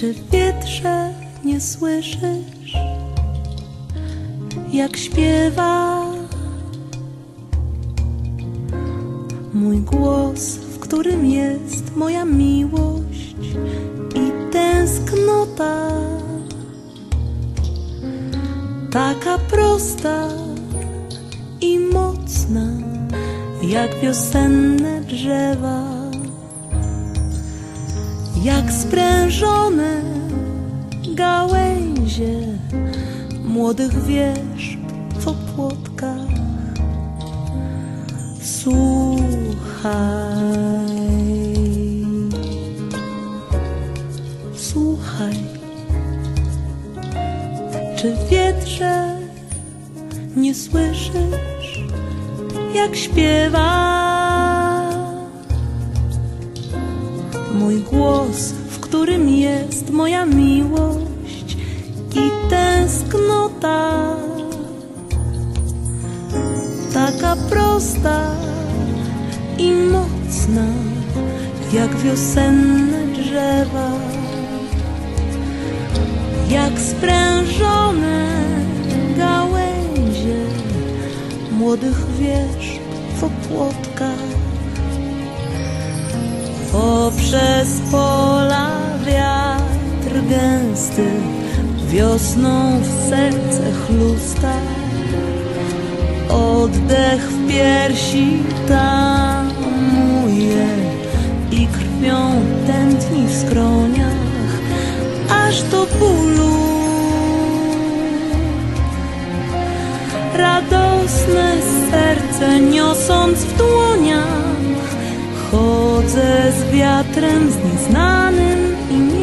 Czy wietrze nie słyszysz, jak śpiewa mój głos, w którym jest moja miłość i tęsknota? Taka prosta mocna, jak wiosenne drzewa, jak sprężone gałęzie młodych wież w opłotkach. Słuchaj, słuchaj, czy wietrze nie słyszysz, jak śpiewa. Mój głos, w którym jest moja miłość i tęsknota, taka prosta i mocna, jak wiosenne drzewa, jak sprężone młodych wież w opłotkach. Poprzez pola wiatr gęsty wiosną w serce chlusta. Oddech w piersi tamuje i krwią tętni w skroniach, aż do bólu. Radosne serce niosąc w dłoniach, chodzę z wiatrem z nieznanym imieniem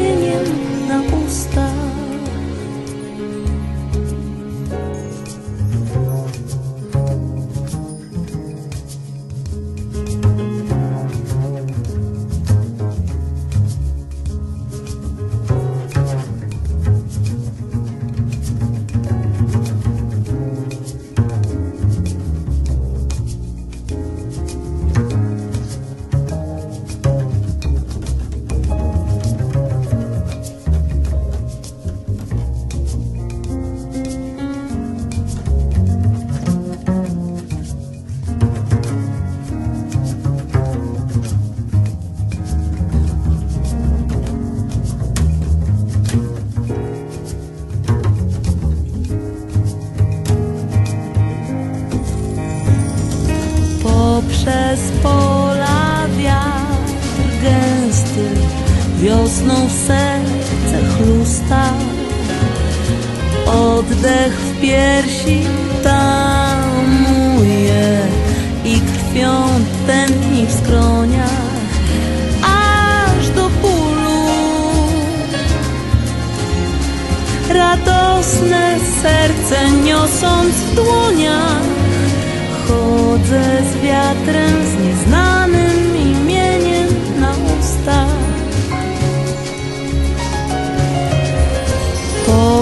Poprzez pola wiatr gęsty wiosną w serce chlusta. Oddech w piersi tamuje i krwią tętni w skroniach, aż do bólu. Radosne serce niosąc w dłoniach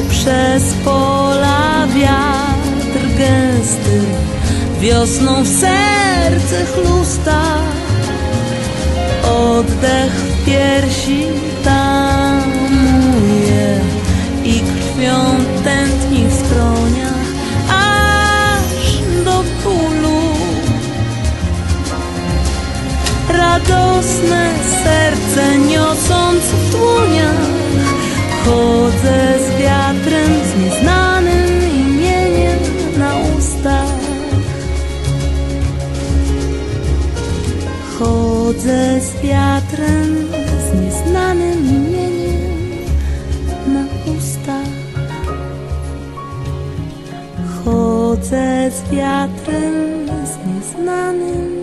Poprzez pola wiatr gęsty wiosną w serce chlusta. Oddech w piersi tamuje i krwią tętni w skroniach, aż do bólu. Radosne serce niosąc w dłoniach, Chodzę z wiatrem, z nieznanym imieniem na ustach. Chodzę z wiatrem, z nieznanym